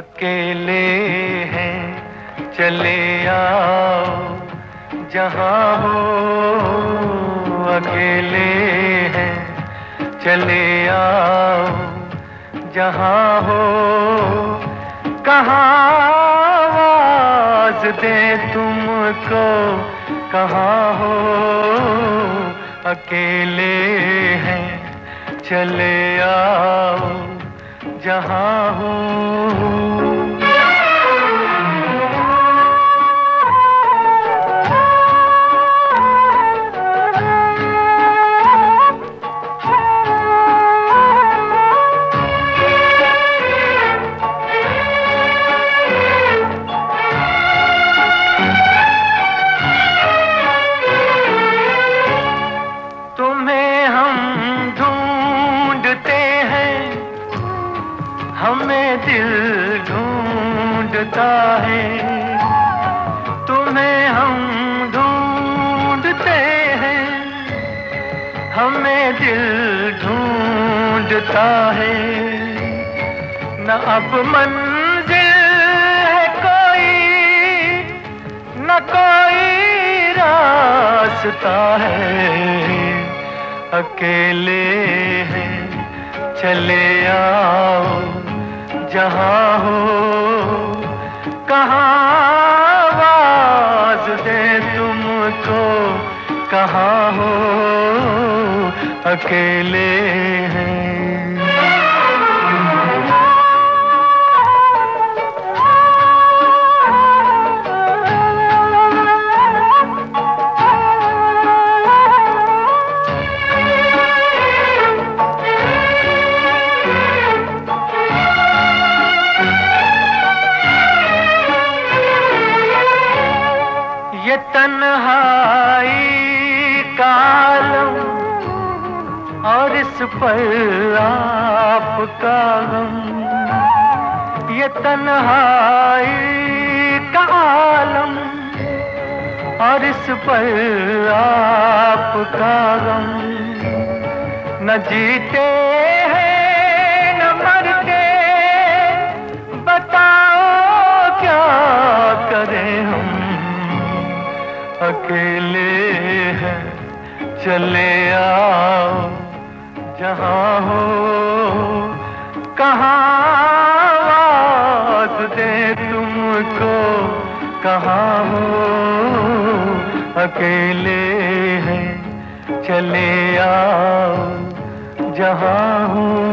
अकेले हैं, चले आओ, जहाँ हो, अकेले हैं, चले आओ, जहाँ हो, कहाँ दे तुमको, कहाँ हो, अकेले हैं, चले आओ, जहाँ हो। ढूंढते हैं, हमें दिल ढूंढता है। तुम्हें हम ढूंढते हैं, हमें दिल ढूंढता है। न अब मंजिल है कोई, न कोई रास्ता है। अकेले हैं। चले आओ जहाँ हो कहाँ आवाज़ दे तुमको कहाँ हो अकेले हैं। ये तन्हाई कालम और इस पर आपका गम। ये तन्हाई का आलम और इस पर आपका गम। न जीते अकेले हैं, चले आओ, जहाँ हो, कहाँ दे तुमको, कहाँ हो, अकेले हैं, चले आओ, जहाँ हो।